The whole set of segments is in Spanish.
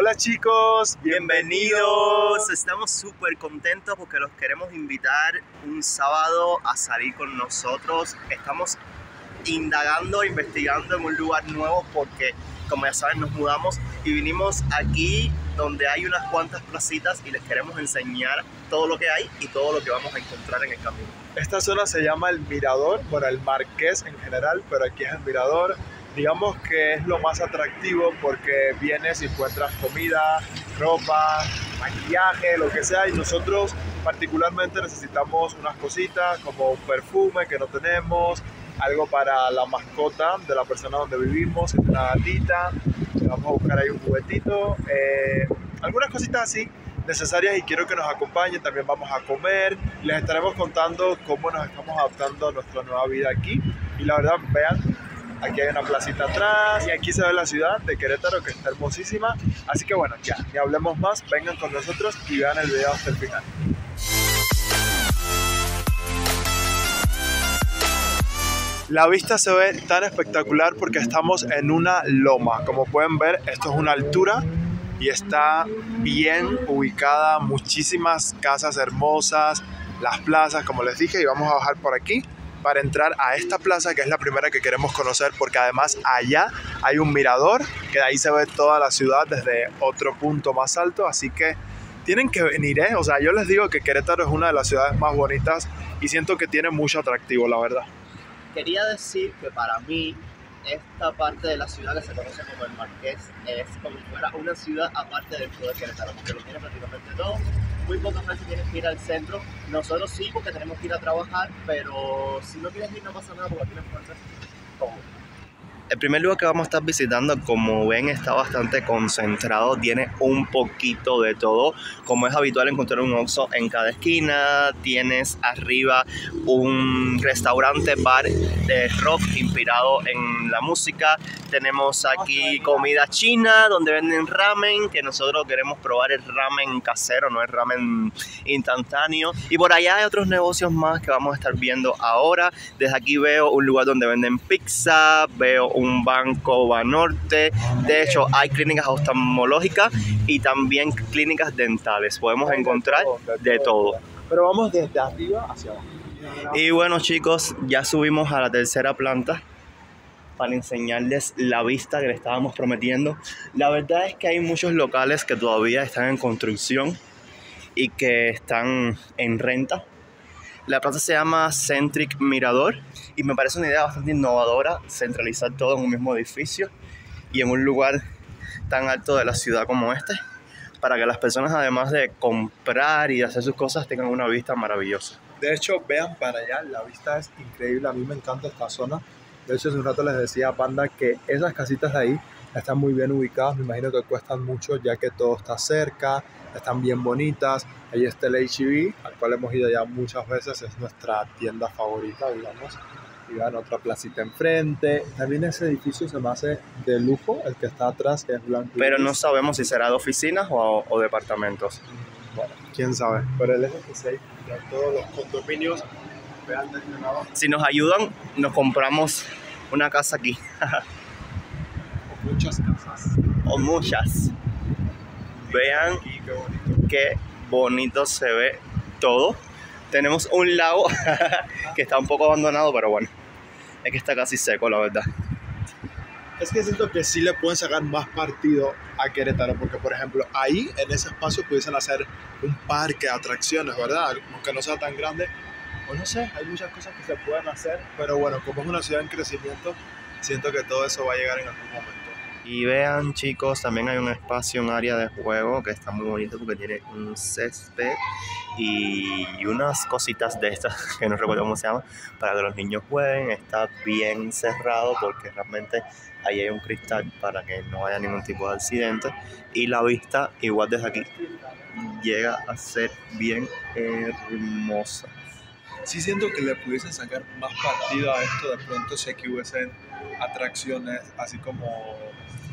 Hola chicos, bienvenidos. Estamos súper contentos porque los queremos invitar un sábado a salir con nosotros. Estamos indagando, investigando en un lugar nuevo porque, como ya saben, nos mudamos y vinimos aquí donde hay unas cuantas placitas y les queremos enseñar todo lo que hay y todo lo que vamos a encontrar en el camino. Esta zona se llama el Mirador, bueno, el Marqués en general, pero aquí es el Mirador. Digamos que es lo más atractivo porque vienes y encuentras comida, ropa, maquillaje, lo que sea, y nosotros particularmente necesitamos unas cositas como un perfume que no tenemos, algo para la mascota de la persona donde vivimos, una gatita, vamos a buscar ahí un juguetito, eh, algunas cositas así necesarias y quiero que nos acompañen, también vamos a comer, les estaremos contando cómo nos estamos adaptando a nuestra nueva vida aquí y la verdad vean, aquí hay una placita atrás y aquí se ve la ciudad de Querétaro que está hermosísima, así que bueno, ya, ni hablemos más, vengan con nosotros y vean el video hasta el final. La vista se ve tan espectacular porque estamos en una loma. Como pueden ver, esto es una altura y está bien ubicada, muchísimas casas hermosas, las plazas, como les dije, y vamos a bajar por aquí para entrar a esta plaza que es la primera que queremos conocer porque además allá hay un mirador que de ahí se ve toda la ciudad desde otro punto más alto, así que tienen que venir, ¿eh? O sea, yo les digo que Querétaro es una de las ciudades más bonitas y siento que tiene mucho atractivo, la verdad quería decir que para mí esta parte de la ciudad que se conoce como el Marqués es como si fuera una ciudad aparte del de Querétaro, porque lo tiene prácticamente todo. Muy pocas veces tienes que ir al centro. Nosotros sí, porque tenemos que ir a trabajar, pero si no quieres ir no pasa nada porque tienes hacer todo. El primer lugar que vamos a estar visitando, como ven, está bastante concentrado, tiene un poquito de todo. Como es habitual encontrar un Oxxo en cada esquina, tienes arriba un restaurante bar de rock inspirado en la música. Tenemos aquí comida china donde venden ramen, que nosotros queremos probar el ramen casero, no el ramen instantáneo. Y por allá hay otros negocios más que vamos a estar viendo ahora. Desde aquí veo un lugar donde venden pizza, veo un banco Banorte. De hecho, hay clínicas oftalmológicas y también clínicas dentales. Podemos encontrar de todo. Pero vamos desde arriba hacia abajo. Y bueno chicos, ya subimos a la tercera planta para enseñarles la vista que le estábamos prometiendo. La verdad es que hay muchos locales que todavía están en construcción y que están en renta. La plaza se llama Centric Mirador y me parece una idea bastante innovadora centralizar todo en un mismo edificio y en un lugar tan alto de la ciudad como este para que las personas además de comprar y hacer sus cosas tengan una vista maravillosa. De hecho, vean para allá, la vista es increíble, a mí me encanta esta zona. De hecho, hace un rato les decía a Panda que esas casitas de ahí están muy bien ubicadas, me imagino que cuestan mucho ya que todo está cerca, están bien bonitas. Ahí está el HEB, al cual hemos ido ya muchas veces, es nuestra tienda favorita, digamos. Y vean otra placita enfrente. También ese edificio se me hace de lujo, el que está atrás, que es blanco. Pero no sabemos si será de oficinas o, o departamentos. Bueno, quién sabe. Pero el eje que se de todos los condominios, vean. Si nos ayudan, nos compramos una casa aquí. muchas casas. O muchas. Vean qué bonito. se ve todo. Tenemos un lago que está un poco abandonado, pero bueno, es que está casi seco, la verdad. Es que siento que sí le pueden sacar más partido a Querétaro, porque por ejemplo, ahí en ese espacio pudiesen hacer un parque de atracciones, ¿verdad? Aunque no sea tan grande, o no sé, hay muchas cosas que se pueden hacer, pero bueno, como es una ciudad en crecimiento, siento que todo eso va a llegar en algún momento. Y vean chicos, también hay un espacio, un área de juego que está muy bonito porque tiene un césped y unas cositas de estas que no recuerdo cómo se llama para que los niños jueguen. Está bien cerrado porque realmente ahí hay un cristal para que no haya ningún tipo de accidente. Y la vista, igual desde aquí, llega a ser bien hermosa. Sí siento que le pudiesen sacar más partido a esto, de pronto sé que hubiesen atracciones así como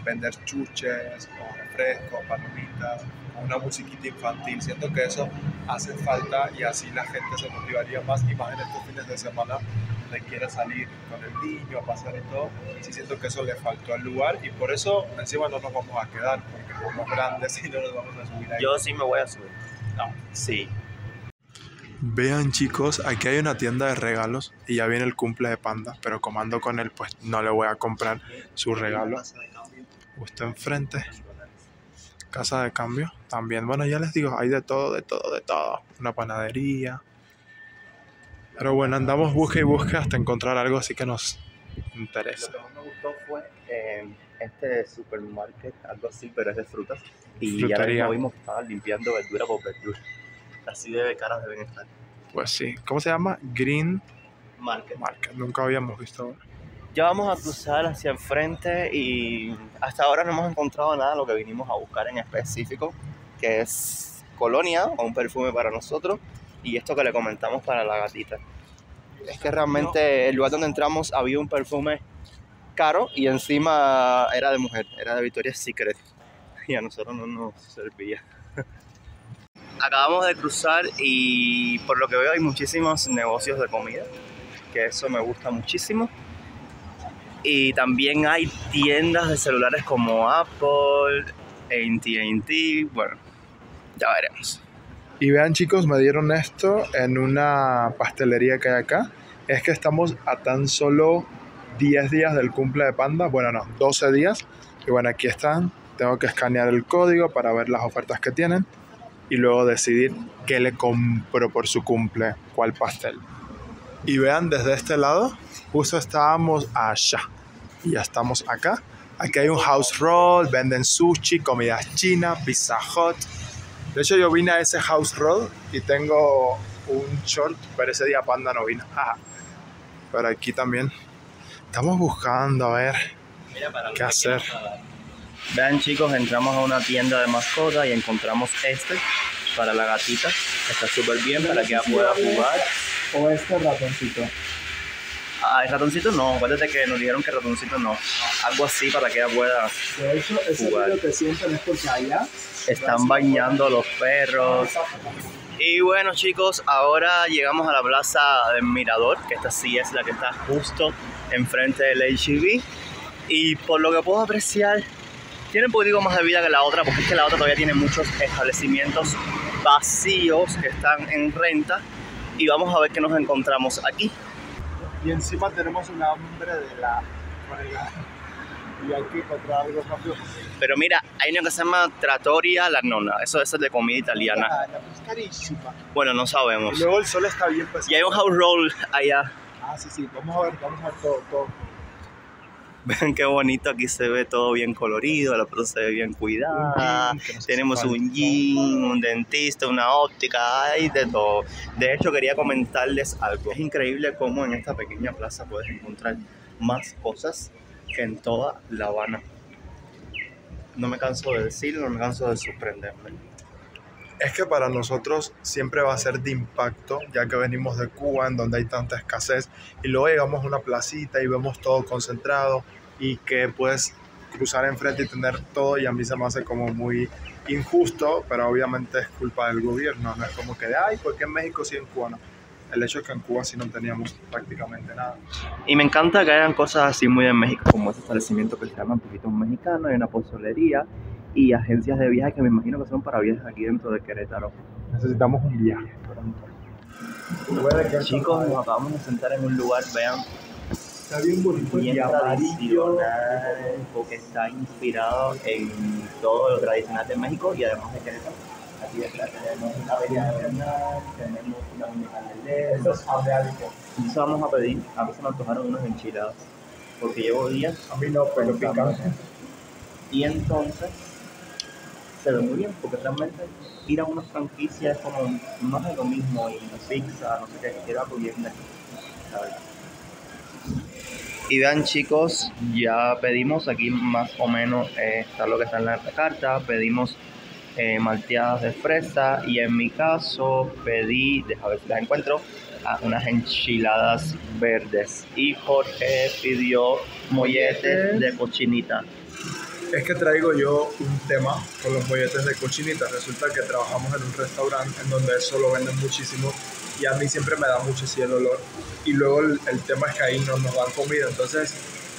vender chuches o refrescos, palomitas, o una musiquita infantil. Siento que eso hace falta y así la gente se motivaría más y más en estos fines de semana donde quiere salir con el niño, a pasar y todo, sí siento que eso le faltó al lugar y por eso encima no nos vamos a quedar, porque somos grandes y no nos vamos a subir ahí. Yo sí me voy a subir. No. Sí. Vean chicos, aquí hay una tienda de regalos y ya viene el cumple de Panda, pero como ando con él, pues no le voy a comprar su regalo. Justo enfrente, casa de cambio. También, bueno, ya les digo, hay de todo, de todo, de todo. Una panadería. Pero bueno, andamos busca y busca hasta encontrar algo así que nos interesa. Lo que más me gustó fue eh, este supermarket, algo así, pero es de frutas. Y ya Frutería. mismo vimos que estaban limpiando verdura por verdura. Así de caras deben estar. Pues sí, ¿cómo se llama? Green Market. Market. Nunca habíamos visto. Ya vamos a cruzar hacia el frente y hasta ahora no hemos encontrado nada de lo que vinimos a buscar en específico, que es colonia o un perfume para nosotros y esto que le comentamos para la gatita. Es que realmente el lugar donde entramos había un perfume caro y encima era de mujer, era de Victoria's Secret y a nosotros no nos servía. Acabamos de cruzar y por lo que veo hay muchísimos negocios de comida, que eso me gusta muchísimo. Y también hay tiendas de celulares como Apple, AT&T, bueno, ya veremos. Y vean chicos, me dieron esto en una pastelería que hay acá. Es que estamos a tan solo 10 días del cumple de Panda. Bueno, no, 12 días. Y bueno, aquí están. Tengo que escanear el código para ver las ofertas que tienen. Y luego decidir qué le compro por su cumple, cuál pastel. Y vean, desde este lado, justo estábamos allá. Y ya estamos acá. Aquí hay un house roll, venden sushi, comida china, pizza hot. De hecho, yo vine a ese house roll y tengo un short, pero ese día Panda no vino. Ajá. Pero aquí también estamos buscando a ver qué hacer. Vean chicos, entramos a una tienda de mascotas y encontramos este para la gatita. Está súper bien para que ella pueda jugar. O este ratoncito. Ah, el ratoncito no, acuérdate que nos dijeron que el ratoncito no. Algo así para que ella pueda. De hecho, ese Jugar. ruido que sienten es porque allá Están bañando los perros. Y bueno chicos, ahora llegamos a la plaza del Mirador, que esta sí es la que está justo enfrente del HEB. Y por lo que puedo apreciar, tiene un poquito más de vida que la otra, porque es que la otra todavía tiene muchos establecimientos vacíos que están en renta. Y vamos a ver qué nos encontramos aquí. Y encima tenemos un hambre de la. Y hay que encontrar algo rápido. Pero mira, hay una que se llama Trattoria La Nonna, eso es de comida italiana. Es carísima. Bueno, no sabemos. Y luego el sol está bien pesado. Y hay un house roll allá. Ah, sí, sí. Vamos a ver, vamos a ver todo. todo. Vean qué bonito, aquí se ve todo bien colorido, la planta se ve bien cuidada. Un Tenemos un gym, un dentista, una óptica, hay de todo. De hecho, quería comentarles algo. Es increíble cómo en esta pequeña plaza puedes encontrar más cosas que en toda La Habana. No me canso de decirlo, no me canso de sorprenderme. Es que para nosotros siempre va a ser de impacto, ya que venimos de Cuba, en donde hay tanta escasez, y luego llegamos a una placita y vemos todo concentrado, y que puedes cruzar enfrente y tener todo, y a mí se me hace como muy injusto, pero obviamente es culpa del gobierno, no es como que de, ay, ¿por qué en México sí en Cuba no? El hecho es que en Cuba sí no teníamos prácticamente nada. Y me encanta que hagan cosas así muy de México, como ese establecimiento que se llama Poquito Mexicano, hay una pozolería y agencias de viajes que me imagino que son para viajes aquí dentro de Querétaro. Necesitamos un viaje pronto. Chicos, nos acabamos de sentar en un lugar, vean, Está bien bonito bien y tradicional, porque está inspirado en todo lo tradicional de México y además de Querétaro. Aquí detrás tenemos una bella de Bernal, tenemos una muñeca de. Eso es abeálico. Entonces vamos a pedir, a ver si me antojaron unos enchiladas, porque llevo días A mí no, pero picante. Y entonces se ve muy bien, porque realmente ir a una franquicia es como más de lo mismo, y pizza, no sé qué, quiero algo bien de la verdad. Y vean chicos, ya pedimos aquí más o menos eh, está lo que está en la carta, pedimos eh, malteadas de fresa y en mi caso pedí, déjame ver si las encuentro, unas enchiladas verdes y Jorge pidió molletes de cochinita. Es que traigo yo un tema con los molletes de cochinita. Resulta que trabajamos en un restaurante en donde eso lo venden muchísimo y a mí siempre me da mucho así el olor. Y luego el, tema es que ahí no nos dan comida, entonces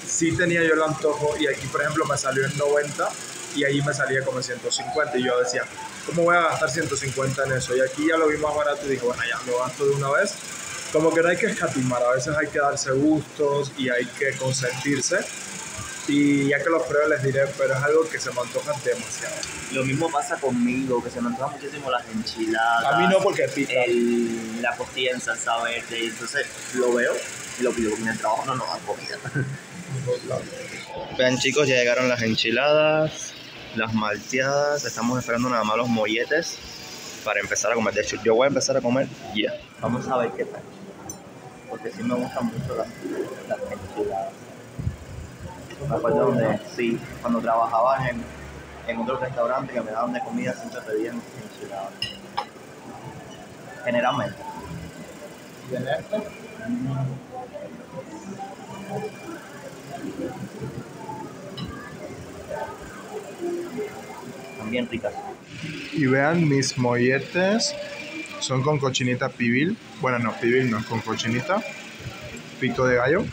sí tenía yo el antojo y aquí por ejemplo me salió en 90 y ahí me salía como en 150 y yo decía, ¿cómo voy a gastar 150 en eso? Y aquí ya lo vi más barato y dije, bueno, ya lo gasto de una vez. Como que no hay que escatimar, a veces hay que darse gustos y hay que consentirse. Y ya que los pruebe les diré, pero es algo que se me antoja demasiado. Lo mismo pasa conmigo, que se me antoja muchísimo las enchiladas. A mí no porque pica. el- la costilla en salsa verde. Entonces lo veo y lo pido porque en el trabajo no nos dan comida. Vean chicos, ya llegaron las enchiladas, las malteadas, estamos esperando nada más los molletes para empezar a comer. De hecho, yo voy a empezar a comer ya. Vamos a ver qué tal. Porque sí me gustan mucho las, las enchiladas. Me acuerdo donde, sí, cuando trabajaba en, en otro restaurante que me daban de comida, siempre pedían enchiladas. Generalmente. También ricas. Y vean mis molletes, son con cochinita pibil. Bueno, no, pibil no, con cochinita, pico de gallo.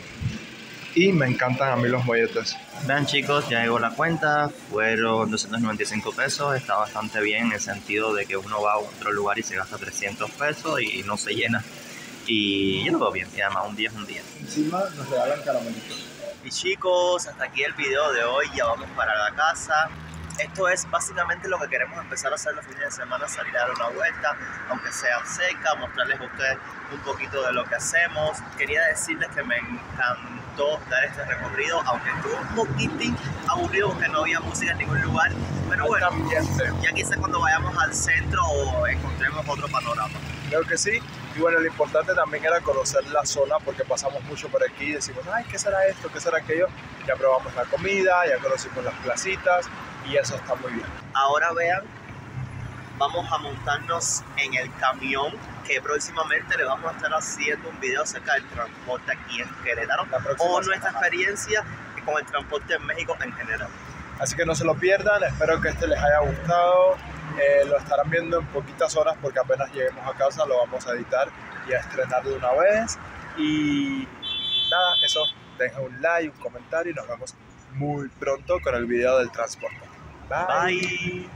Y me encantan a mí los molletes. Vean chicos, ya llegó la cuenta, fueron 295 pesos, está bastante bien en el sentido de que uno va a otro lugar y se gasta 300 pesos y no se llena. Y yo lo veo bien, y además un día es un día. Encima nos regalan caramelitos. Y chicos, hasta aquí el video de hoy, ya vamos para la casa. Esto es básicamente lo que queremos empezar a hacer los fines de semana, salir a dar una vuelta, aunque sea seca, mostrarles a ustedes un poquito de lo que hacemos. Quería decirles que me encantó dar este recorrido, aunque estuvo un poquitín aburrido porque no había música en ningún lugar, pero bueno, ya quizás cuando vayamos al centro o encontremos otro panorama. Creo que sí. Y bueno, lo importante también era conocer la zona porque pasamos mucho por aquí y decimos, ay, ¿qué será esto? ¿Qué será aquello? Ya probamos la comida, ya conocimos las placitas y eso está muy bien. Ahora vean, vamos a montarnos en el camión que próximamente le vamos a estar haciendo un video acerca del transporte aquí en Querétaro o nuestra semana. experiencia con el transporte en México en general. Así que no se lo pierdan, espero que este les haya gustado. Eh, lo estarán viendo en poquitas horas porque apenas lleguemos a casa lo vamos a editar y a estrenar de una vez. Y nada, eso, dejen un like, un comentario y nos vemos muy pronto con el video del transporte. Bye.